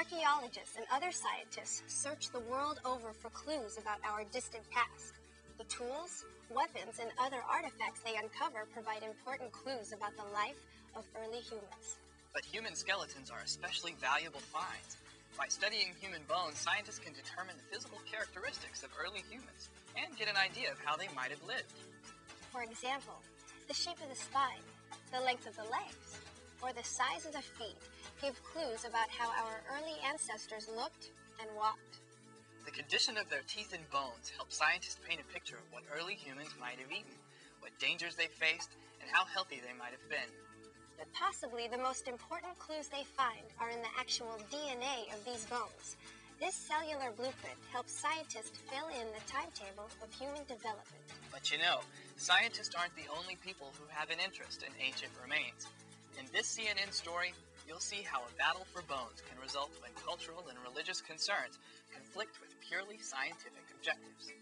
Archaeologists and other scientists search the world over for clues about our distant past. The tools, weapons, and other artifacts they uncover provide important clues about the life of early humans. But human skeletons are especially valuable finds. By studying human bones, scientists can determine the physical characteristics of early humans and get an idea of how they might have lived. For example, the shape of the spine, the length of the legs, or the size of the feet give clues about how our early ancestors looked and walked. The condition of their teeth and bones help scientists paint a picture of what early humans might have eaten, what dangers they faced, and how healthy they might have been. But possibly the most important clues they find are in the actual DNA of these bones. This cellular blueprint helps scientists fill in the timetable of human development. But you know, scientists aren't the only people who have an interest in ancient remains. In this CNN story, you'll see how a battle for bones can result when cultural and religious concerns conflict with purely scientific objectives.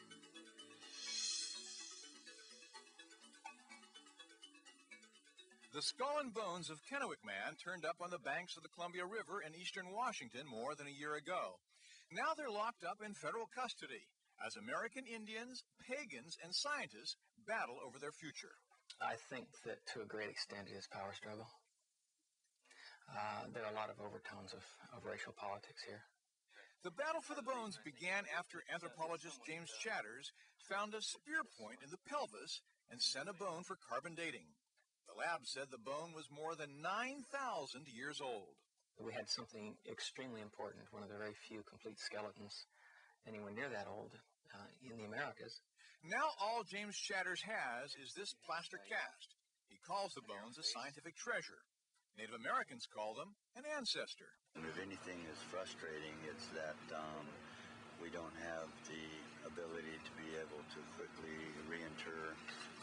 The skull and bones of Kennewick Man turned up on the banks of the Columbia River in eastern Washington more than a year ago. Now they're locked up in federal custody as American Indians, pagans, and scientists battle over their future. I think that to a great extent it is power struggle. Uh, there are a lot of overtones of, of racial politics here. The battle for the bones began after anthropologist James Chatters found a spear point in the pelvis and sent a bone for carbon dating. The lab said the bone was more than 9,000 years old. We had something extremely important, one of the very few complete skeletons anywhere near that old uh, in the Americas. Now all James Chatters has is this plaster cast. He calls the bones a scientific treasure. Native Americans call them an ancestor. And if anything is frustrating, it's that um, we don't have the ability to be able to quickly reinter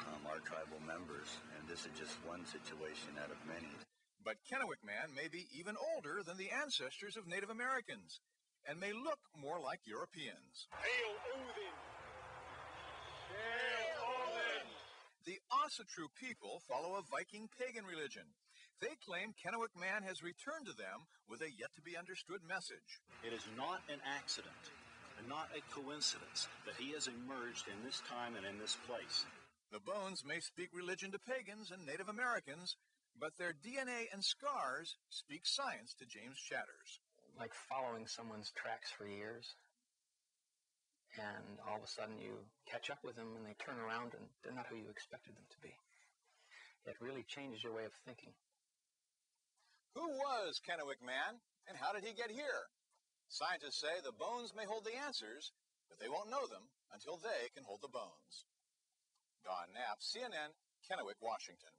um, our tribal members. And this is just one situation out of many. But Kennewick Man may be even older than the ancestors of Native Americans and may look more like Europeans. Hail Odin! Hail Odin! The Asatru people follow a Viking pagan religion. They claim Kennewick Man has returned to them with a yet to be understood message. It is not an accident and not a coincidence that he has emerged in this time and in this place. The bones may speak religion to pagans and Native Americans, but their DNA and scars speak science to James Chatters. Like following someone's tracks for years, and all of a sudden you catch up with them and they turn around and they're not who you expected them to be. It really changes your way of thinking. Who was Kennewick Man, and how did he get here? Scientists say the bones may hold the answers, but they won't know them until they can hold the bones. Don Knapp, CNN, Kennewick, Washington.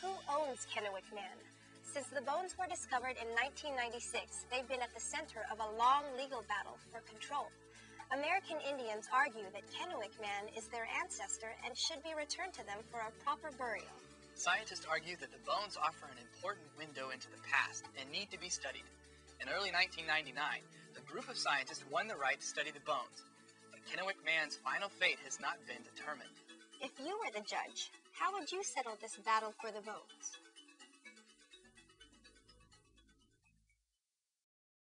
Who owns Kennewick Man? Since the bones were discovered in 1996, they've been at the center of a long legal battle for control. American Indians argue that Kennewick Man is their ancestor and should be returned to them for a proper burial. Scientists argue that the bones offer an important window into the past and need to be studied. In early 1999, a group of scientists won the right to study the bones, but Kennewick Man's final fate has not been determined. If you were the judge, how would you settle this battle for the bones?